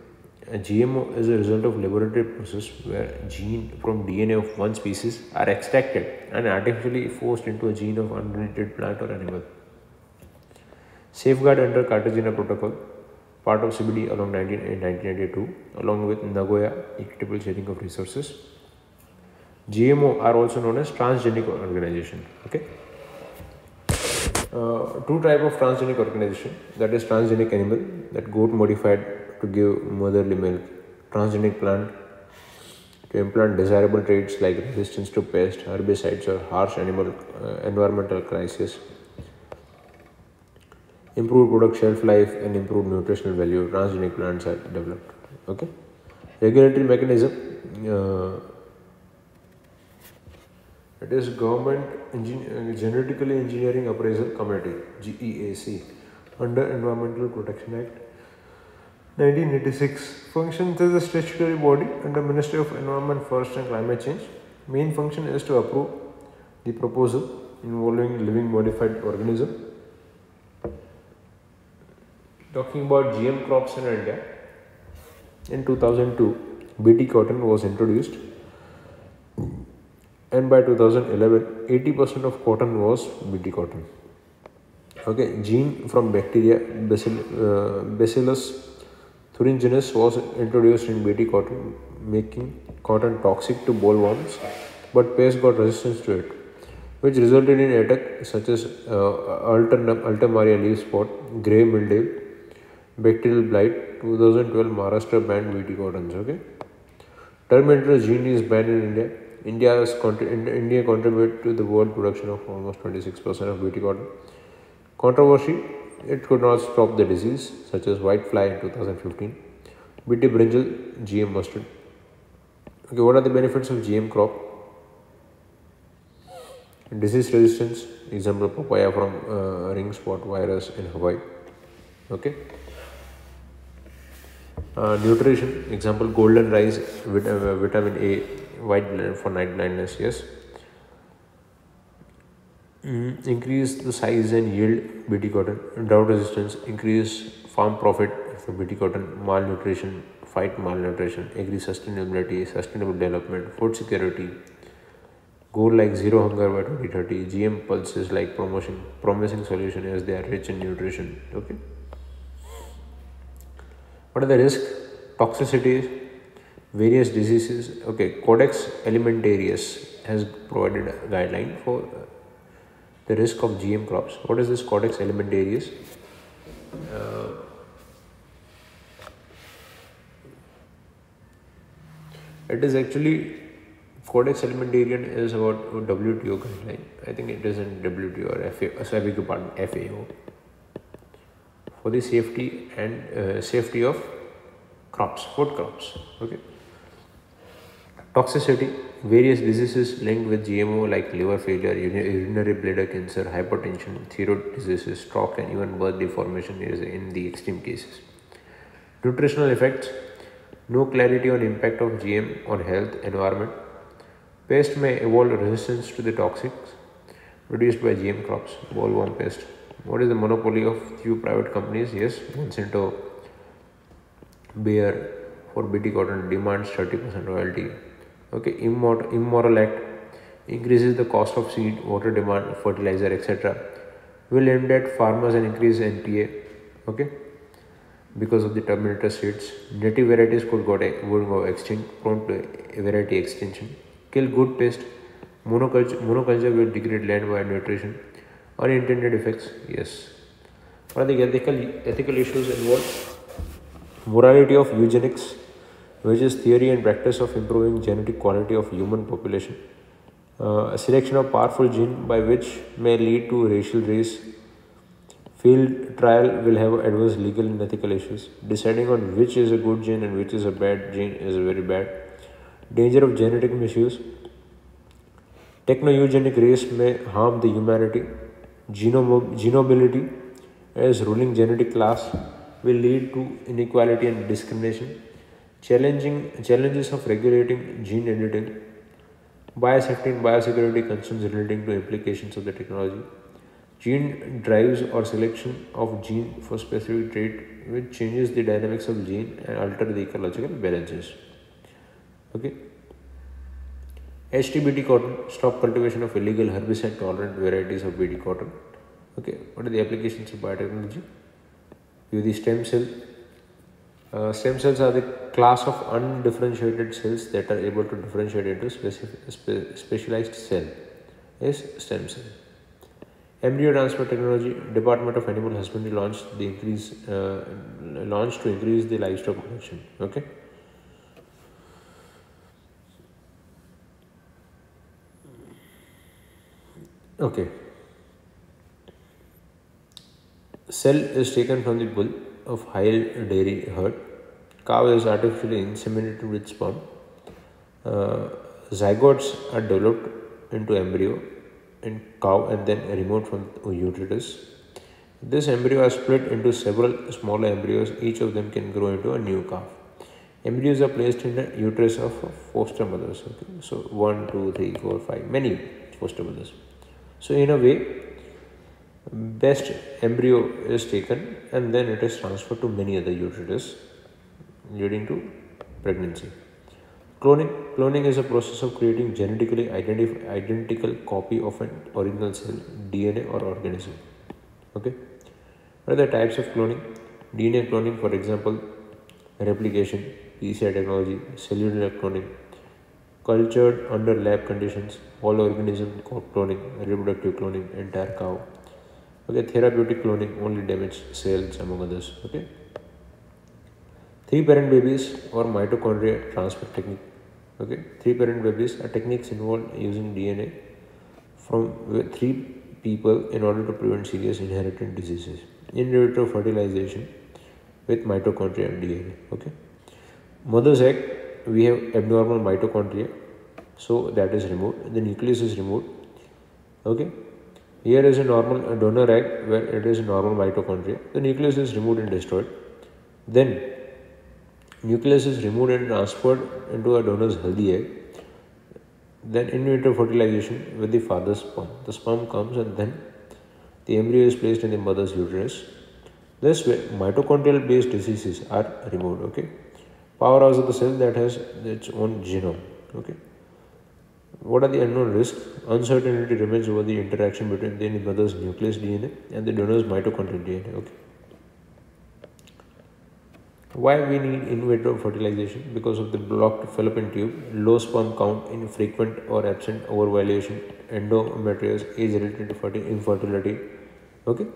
A GMO is a result of laboratory process where gene from DNA of one species are extracted and artificially forced into a gene of unrelated plant or animal. Safeguard under Cartagena Protocol part of CBD along 19, 1992, along with Nagoya Equitable Sharing of Resources. GMO are also known as transgenic organization. Okay. Uh, two type of transgenic organization that is transgenic animal that goat modified to give motherly milk transgenic plant to implant desirable traits like resistance to pests herbicides or harsh animal uh, environmental crisis improved product shelf life and improved nutritional value transgenic plants are developed. Okay? Regulatory mechanism uh, it is government Engin- genetically engineering appraisal committee geac under environmental protection act 1986 functions as a statutory body under ministry of environment forest and climate change. Main function is to approve the proposal involving living modified organism Talking about GM crops in India, in 2002, BT cotton was introduced, and by 2011, 80% of cotton was BT cotton. Okay, gene from bacteria uh, Bacillus thuringiensis was introduced in BT cotton, making cotton toxic to bollworms, but pests got resistance to it, which resulted in attack such as uh, Alternaria leaf spot, grey mildew, bacterial blight 2012 Maharashtra banned BT cottons okay? Terminator gene is banned in India. India has India contribute to the world production of almost 26% of cotton controversy it could not stop the disease such as white fly in 2015 BT brinjal GM mustard. Okay what are the benefits of GM crop? Disease resistance example papaya from uh, ring spot virus in Hawaii. Okay uh, nutrition, example golden rice, uh, vitamin A, white for night blindness, yes. Mm, increase the size and yield bt cotton. Drought resistance increase farm profit for bt cotton. Malnutrition fight malnutrition. Agri sustainability sustainable development. Food security goal like zero hunger by 2030 gm pulses like promotion promising solution as they are rich in nutrition okay what are the risks toxicities various diseases okay codex alimentarius has provided a guideline for the risk of GM crops. What is this Codex Alimentarius? Uh, it is actually Codex Alimentarian is about WTO guideline. I think it is in WTO or FAO. So I beg your pardon, FAO for the safety and uh, safety of crops, food crops. Okay. Toxicity various diseases linked with GMO like liver failure, urinary bladder cancer, hypertension, thyroid diseases, stroke and even birth deformation is in the extreme cases. Nutritional effects, no clarity on impact of GM on health, environment. Pest may evolve resistance to the toxics produced by GM crops, bollworm pest. What is the monopoly of few private companies? Yes, Monsanto, Bayer for BT cotton demands 30% royalty. Okay immoral, immoral act increases the cost of seed water demand fertilizer etc will end at farmers and increase npa okay because of the terminator seeds. Native varieties could go, would go extinct prone to variety extinction. Kill good pest monoculture, monoculture will degrade land by nutrition unintended effects yes what are the ethical ethical issues involved morality of eugenics which is theory and practice of improving genetic quality of human population. Uh, a selection of powerful gene by which may lead to racial race. Field trial will have adverse legal and ethical issues. Deciding on which is a good gene and which is a bad gene is a very bad. Danger of genetic misuse. Techno-eugenic race may harm the humanity. Genomobility as ruling genetic class will lead to inequality and discrimination challenging challenges of regulating gene editing, biosafety and biosecurity concerns relating to implications of the technology, gene drives or selection of gene for specific trait which changes the dynamics of gene and alter the ecological balances. Okay. HTBT cotton, stop cultivation of illegal herbicide tolerant varieties of BT cotton. Okay, what are the applications of biotechnology? View the stem cell uh, stem cells are the class of undifferentiated cells that are able to differentiate into specific, spe specialized cell is stem cell. Embryo transfer technology, Department of Animal Husbandry launched the increase uh, launched to increase the livestock production. Okay. Okay. Cell is taken from the bull of high dairy herd. Cow is artificially inseminated with sperm. Uh, zygotes are developed into embryo in cow and then removed from uterus. This embryo are split into several smaller embryos. Each of them can grow into a new calf. Embryos are placed in the uterus of foster mothers. Okay? So one, two, three, four, five, many foster mothers. So in a way, best embryo is taken and then it is transferred to many other uterus leading to pregnancy. Cloning, cloning is a process of creating genetically identical copy of an original cell, DNA or organism. Okay. What are the types of cloning? DNA cloning, for example, replication, PCR technology, cellular cloning, cultured under lab conditions, all organism cloning, reproductive cloning, entire cow, okay therapeutic cloning only damage cells among others okay? Three parent babies or mitochondria transfer technique okay? Three parent babies are techniques involved using dna from uh, three people in order to prevent serious inherited diseases. In vitro fertilization with mitochondria and dna okay? Mother's egg we have abnormal mitochondria so that is removed the nucleus is removed okay here is a normal donor egg where it is normal mitochondria. The nucleus is removed and destroyed. Then nucleus is removed and transferred into a donor's healthy egg. then in vitro fertilization with the father's sperm. The sperm comes and then the embryo is placed in the mother's uterus. This way, mitochondrial based diseases are removed. Okay, powerhouse of the cell that has its own genome. Okay, what are the unknown risks? Uncertainty remains over the interaction between the mother's nucleus DNA and the donor's mitochondrial DNA. Okay. Why we need in vitro fertilization? Because of the blocked fallopian tube, low sperm count, infrequent or absent ovulation, endometriosis, age-related infertility. Okay.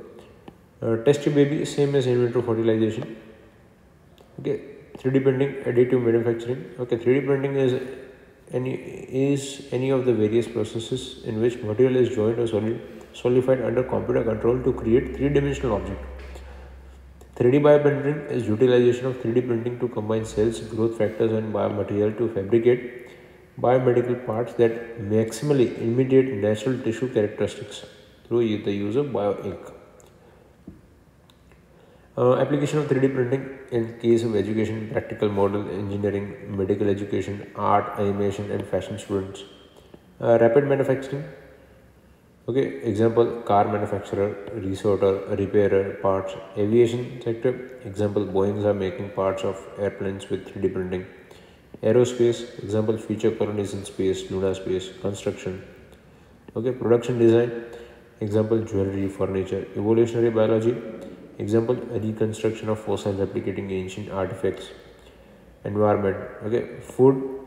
Uh, test tube baby, same as in vitro fertilization. Okay. 3D printing, additive manufacturing. Okay. 3D printing is any is any of the various processes in which material is joined or solid, solidified under computer control to create three-dimensional object. 3D bioprinting is utilization of 3D printing to combine cells, growth factors and biomaterial to fabricate biomedical parts that maximally imitate natural tissue characteristics through the use of bioink. Uh, application of 3D printing in case of education, practical model, engineering, medical education, art, animation and fashion students. Uh, rapid manufacturing. Okay, example car manufacturer, resorter, repairer, parts, aviation sector. Example Boeings are making parts of airplanes with 3D printing. Aerospace, example future colonies in space, lunar space, construction. Okay, production design, example jewelry, furniture, evolutionary biology, Example, reconstruction of fossils replicating ancient artifacts. Environment, okay. Food,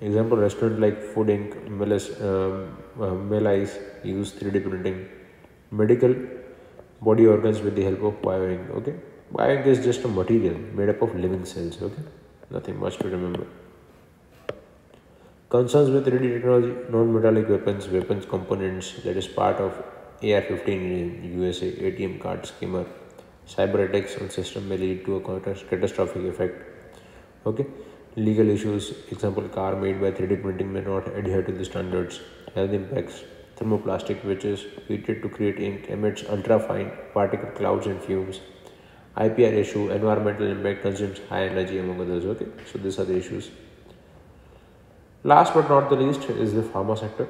example, restaurant like Food Ink, Melis, um, uh, use 3D printing. Medical, body organs with the help of bioink, okay. Bioink is just a material made up of living cells, okay. Nothing much to remember. Concerns with 3D technology, non-metallic weapons, weapons components that is part of AR-15 in USA, ATM card skimmer, cyber attacks on system may lead to a catastrophic effect. Okay? Legal issues example car made by 3d printing may not adhere to the standards. Health impacts thermoplastic which is heated to create ink emits ultrafine particle clouds and fumes. Ipr issue environmental impact consumes high energy among others. Okay? So these are the issues. Last but not the least is the pharma sector.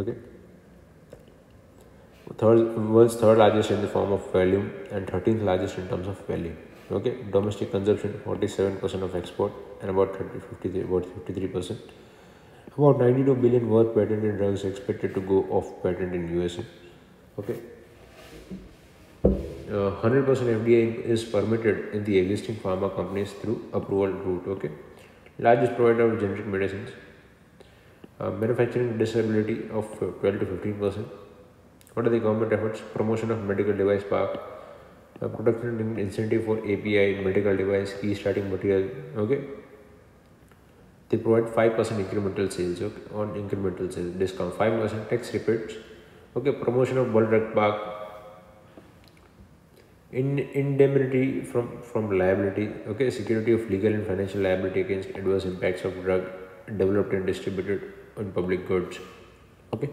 Okay third world's third largest in the form of volume and 13th largest in terms of value. Okay domestic consumption 47 percent of export and about 30 53 about 53 percent. About 92 billion worth patented drugs expected to go off patent in usa okay. Uh, 100% FDI is permitted in the existing pharma companies through approval route. Okay. Largest provider of generic medicines. Uh, manufacturing disability of 12 to 15 percent what are the government efforts? Promotion of medical device park, uh, production incentive for API, medical device, key starting material. Okay. They provide 5% incremental sales okay, on incremental sales discount, 5% tax rebates. Okay, promotion of bulk drug park, in indemnity from from liability okay security of legal and financial liability against adverse impacts of drug developed and distributed on public goods okay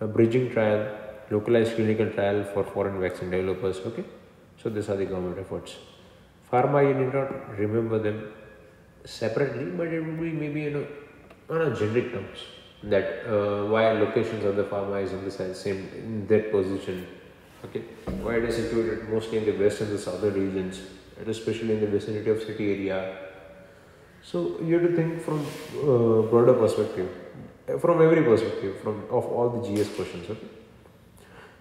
a bridging trial localized clinical trial for foreign vaccine developers. Okay, so these are the government efforts. Pharma, you need not remember them separately, but it would be maybe you know on a generic terms that uh, why locations of the pharma is in the same in that position. Okay, why it is situated mostly in the west and the southern regions, especially in the vicinity of city area. So you have to think from uh, broader perspective, from every perspective, from of all the GS questions. Okay.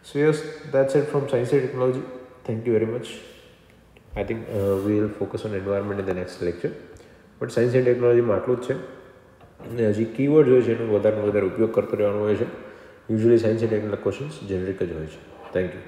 So yes, that's it from Science and Technology. Thank you very much. I think uh, we will focus on environment in the next lecture. But science and ટેકનોલોજીમાં આટલું જ છે અને હજી keyword હોય છે એનો વધારે વધારે ઉપયોગ કરતો રહેવાનો હોય છે usually science and technology questions generic જ હોય છે થેન્ક યુ